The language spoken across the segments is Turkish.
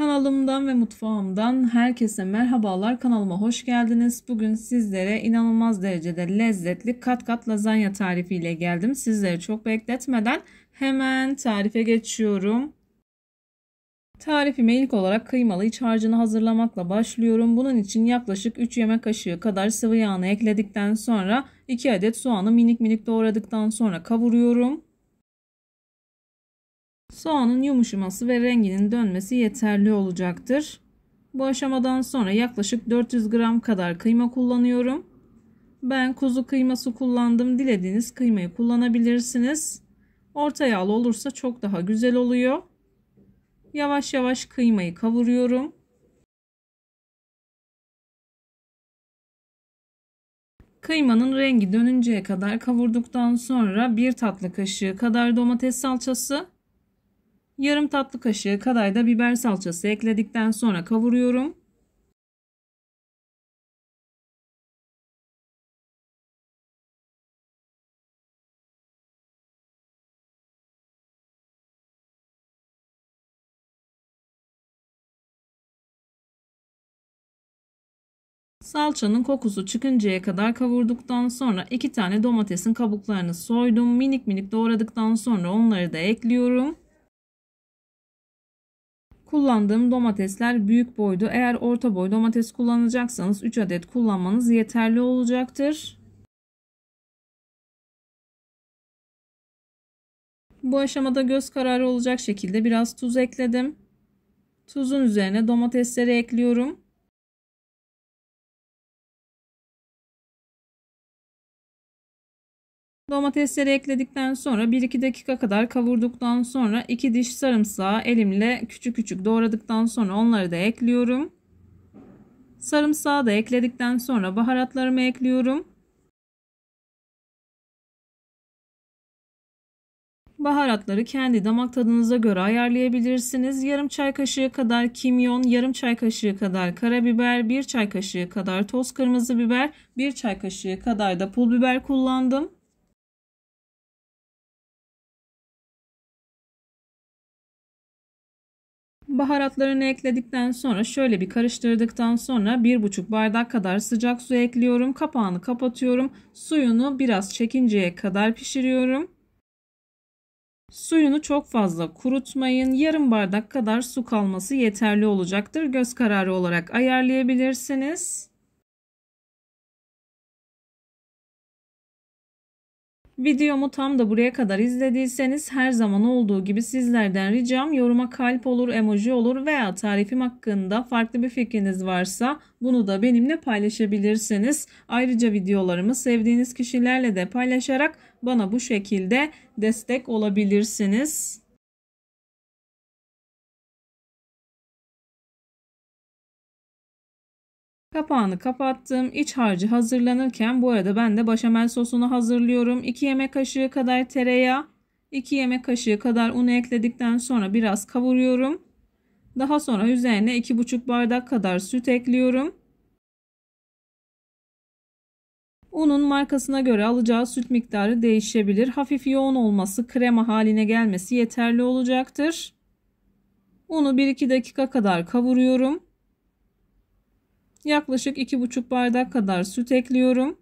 Kanalımdan ve mutfağımdan herkese merhabalar. Kanalıma hoş geldiniz. Bugün sizlere inanılmaz derecede lezzetli kat kat lazanya tarifiyle geldim. Sizleri çok bekletmeden hemen tarife geçiyorum. Tarifime ilk olarak kıymalı iç harcını hazırlamakla başlıyorum. Bunun için yaklaşık 3 yemek kaşığı kadar sıvı yağını ekledikten sonra 2 adet soğanı minik minik doğradıktan sonra kavuruyorum. Soğanın yumuşaması ve renginin dönmesi yeterli olacaktır. Bu aşamadan sonra yaklaşık 400 gram kadar kıyma kullanıyorum. Ben kuzu kıyması kullandım. Dilediğiniz kıymayı kullanabilirsiniz. Orta yağlı olursa çok daha güzel oluyor. Yavaş yavaş kıymayı kavuruyorum. Kıymanın rengi dönünceye kadar kavurduktan sonra bir tatlı kaşığı kadar domates salçası, Yarım tatlı kaşığı kadar da biber salçası ekledikten sonra kavuruyorum. Salçanın kokusu çıkıncaya kadar kavurduktan sonra iki tane domatesin kabuklarını soydum. Minik minik doğradıktan sonra onları da ekliyorum. Kullandığım domatesler büyük boydu. Eğer orta boy domates kullanacaksanız 3 adet kullanmanız yeterli olacaktır. Bu aşamada göz kararı olacak şekilde biraz tuz ekledim. Tuzun üzerine domatesleri ekliyorum. Domatesleri ekledikten sonra 1-2 dakika kadar kavurduktan sonra 2 diş sarımsağı elimle küçük küçük doğradıktan sonra onları da ekliyorum. Sarımsağı da ekledikten sonra baharatlarımı ekliyorum. Baharatları kendi damak tadınıza göre ayarlayabilirsiniz. Yarım çay kaşığı kadar kimyon, yarım çay kaşığı kadar karabiber, bir çay kaşığı kadar toz kırmızı biber, bir çay kaşığı kadar da pul biber kullandım. Baharatlarını ekledikten sonra şöyle bir karıştırdıktan sonra 1,5 bardak kadar sıcak su ekliyorum. Kapağını kapatıyorum. Suyunu biraz çekinceye kadar pişiriyorum. Suyunu çok fazla kurutmayın. Yarım bardak kadar su kalması yeterli olacaktır. Göz kararı olarak ayarlayabilirsiniz. Videomu tam da buraya kadar izlediyseniz her zaman olduğu gibi sizlerden ricam yoruma kalp olur, emoji olur veya tarifim hakkında farklı bir fikriniz varsa bunu da benimle paylaşabilirsiniz. Ayrıca videolarımı sevdiğiniz kişilerle de paylaşarak bana bu şekilde destek olabilirsiniz. Kapağını kapattım. İç harcı hazırlanırken bu arada ben de başamel sosunu hazırlıyorum. 2 yemek kaşığı kadar tereyağı, 2 yemek kaşığı kadar unu ekledikten sonra biraz kavuruyorum. Daha sonra üzerine 2,5 bardak kadar süt ekliyorum. Unun markasına göre alacağı süt miktarı değişebilir. Hafif yoğun olması, krema haline gelmesi yeterli olacaktır. Unu 1-2 dakika kadar kavuruyorum. Yaklaşık 2,5 bardak kadar süt ekliyorum.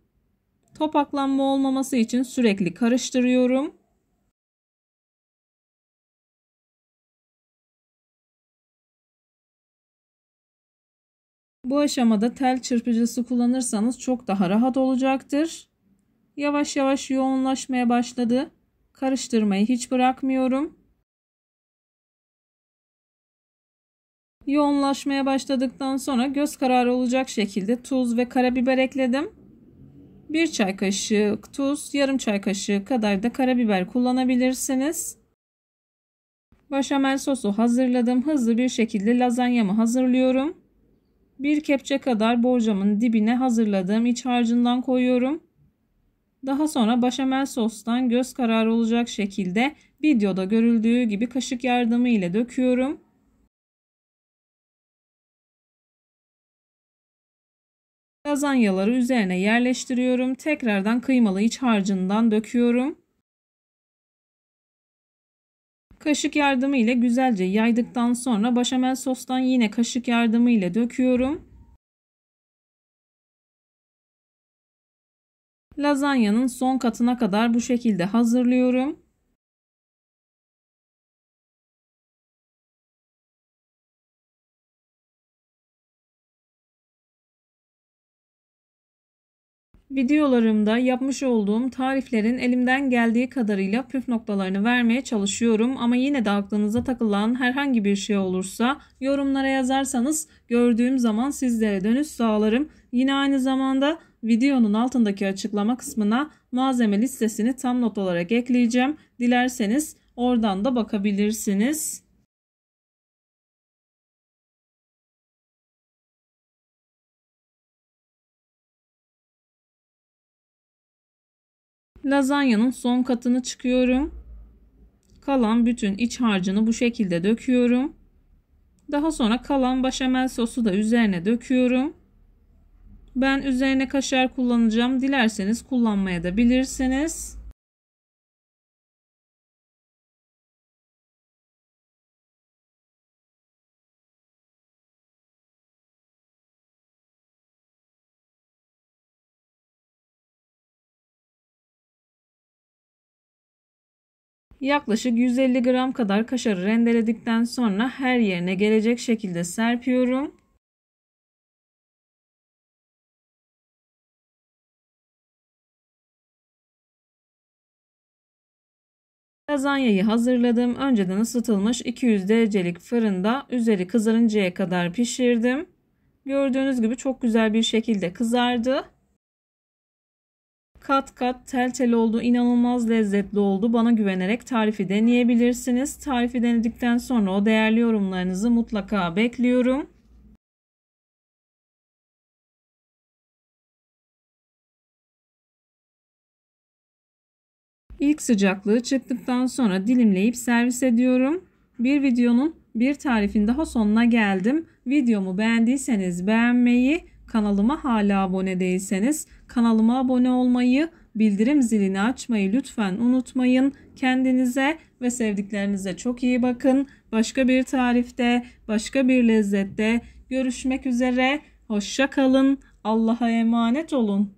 Topaklanma olmaması için sürekli karıştırıyorum. Bu aşamada tel çırpıcısı kullanırsanız çok daha rahat olacaktır. Yavaş yavaş yoğunlaşmaya başladı. Karıştırmayı hiç bırakmıyorum. Yoğunlaşmaya başladıktan sonra göz kararı olacak şekilde tuz ve karabiber ekledim. 1 çay kaşığı tuz, yarım çay kaşığı kadar da karabiber kullanabilirsiniz. Başamel sosu hazırladım. Hızlı bir şekilde lazanyamı hazırlıyorum. Bir kepçe kadar borcamın dibine hazırladığım iç harcından koyuyorum. Daha sonra başamel sostan göz kararı olacak şekilde videoda görüldüğü gibi kaşık yardımı ile döküyorum. Lazanyaları üzerine yerleştiriyorum. Tekrardan kıymalı iç harcından döküyorum. Kaşık yardımı ile güzelce yaydıktan sonra başamel sostan yine kaşık yardımı ile döküyorum. Lazanyanın son katına kadar bu şekilde hazırlıyorum. Videolarımda yapmış olduğum tariflerin elimden geldiği kadarıyla püf noktalarını vermeye çalışıyorum ama yine de aklınıza takılan herhangi bir şey olursa yorumlara yazarsanız gördüğüm zaman sizlere dönüş sağlarım. Yine aynı zamanda videonun altındaki açıklama kısmına malzeme listesini tam not olarak ekleyeceğim. Dilerseniz oradan da bakabilirsiniz. Lazanyanın son katını çıkıyorum. Kalan bütün iç harcını bu şekilde döküyorum. Daha sonra kalan başamel sosu da üzerine döküyorum. Ben üzerine kaşar kullanacağım. Dilerseniz kullanmaya da bilirsiniz. Yaklaşık 150 gram kadar kaşarı rendeledikten sonra her yerine gelecek şekilde serpiyorum. Lazanyayı hazırladım. Önceden ısıtılmış 200 derecelik fırında üzeri kızarıncaya kadar pişirdim. Gördüğünüz gibi çok güzel bir şekilde kızardı. Kat kat tel tel oldu. inanılmaz lezzetli oldu. Bana güvenerek tarifi deneyebilirsiniz. Tarifi denedikten sonra o değerli yorumlarınızı mutlaka bekliyorum. İlk sıcaklığı çıktıktan sonra dilimleyip servis ediyorum. Bir videonun bir tarifin daha sonuna geldim. Videomu beğendiyseniz beğenmeyi, kanalıma hala abone değilseniz kanalıma abone olmayı, bildirim zilini açmayı lütfen unutmayın. Kendinize ve sevdiklerinize çok iyi bakın. Başka bir tarifte, başka bir lezzette görüşmek üzere. Hoşça kalın. Allah'a emanet olun.